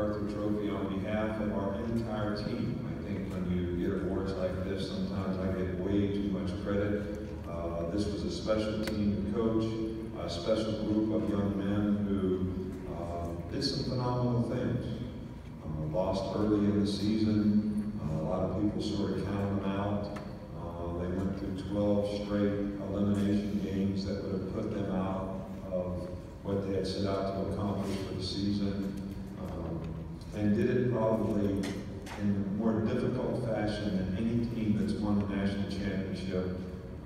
MacArthur Trophy on behalf of our entire team. I think when you get awards like this, sometimes I get way too much credit. Uh, this was a special team to coach, a special group of young men who uh, did some phenomenal things. Uh, lost early in the season. Uh, a lot of people sort of counted them out. Uh, they went through 12 straight elimination games that would have put them out of what they had set out to accomplish for the season. And did it probably in a more difficult fashion than any team that's won a national championship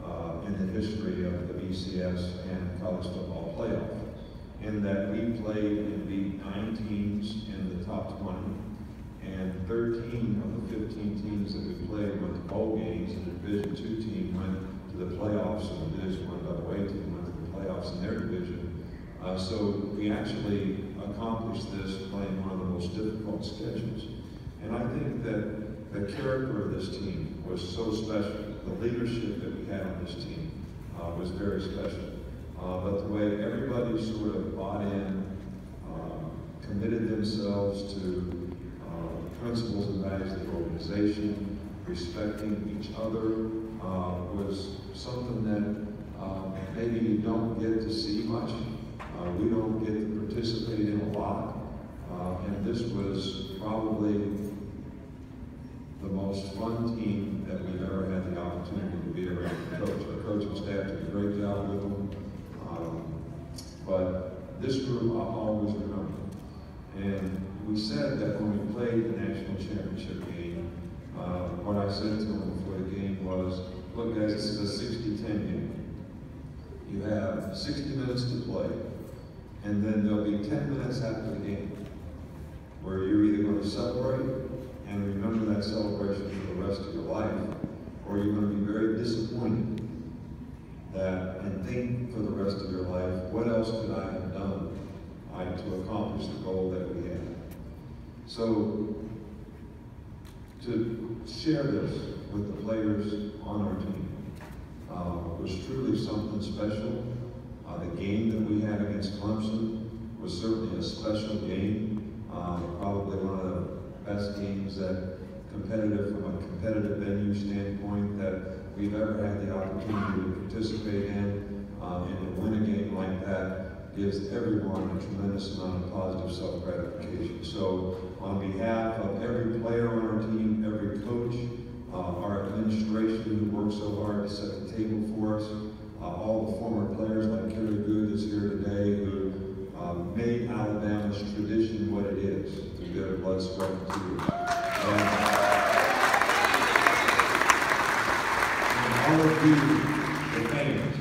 uh, in the history of the BCS and college football playoff. In that we played and beat nine teams in the top 20, and 13 of the 15 teams that we played went to bowl games, and the Division two team went to the playoffs, and the Division one A team went to the playoffs in their division. Uh, so we actually accomplished this playing one of the most schedules. And I think that the character of this team was so special. The leadership that we had on this team uh, was very special. Uh, but the way everybody sort of bought in, uh, committed themselves to uh, principles and values of the organization, respecting each other, uh, was something that uh, maybe you don't get to see much. Uh, we don't get to participate and this was probably the most fun team that we've ever had the opportunity to be around The coach. Our coaching staff did a great job with them. Um, but this group I'll always remember. And we said that when we played the national championship game, uh, what I said to them before the game was, look guys, this is a 60-10 game. You have 60 minutes to play, and then there'll be 10 minutes after the game where you're either going to celebrate and remember that celebration for the rest of your life, or you're going to be very disappointed that and think for the rest of your life, what else could I have done to accomplish the goal that we had? So, to share this with the players on our team uh, was truly something special. Uh, the game that we had against Clemson was certainly a special game, uh, probably one of the best games that competitive from a competitive venue standpoint that we've ever had the opportunity to participate in. Um, and to win a game like that gives everyone a tremendous amount of positive self-gratification. So on behalf of every player on our team, every coach, uh, our administration who worked so hard to set the table for us, uh, all the former players like Kerry Goode that's here today who um, made Alabama's tradition what it is blood, sweat, and. And, and all of you, the fans,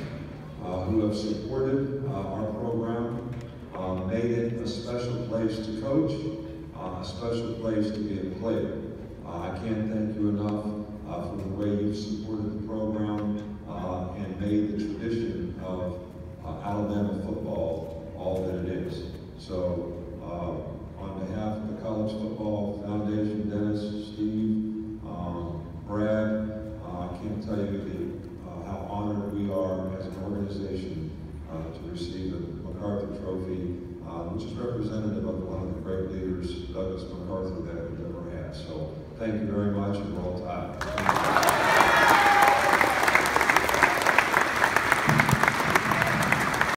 uh, who have supported uh, our program, uh, made it a special place to coach, uh, a special place to be a player. Uh, I can't thank you enough uh, for the way you've supported the program uh, and made the tradition of uh, Alabama football all that it is. So, uh, on behalf of the College Football Foundation, Dennis, Steve, um, Brad, uh, I can't tell you the, uh, how honored we are as an organization uh, to receive the MacArthur Trophy, uh, which is representative of one of the great leaders, Douglas MacArthur, that we've ever had. So, thank you very much, and roll tide.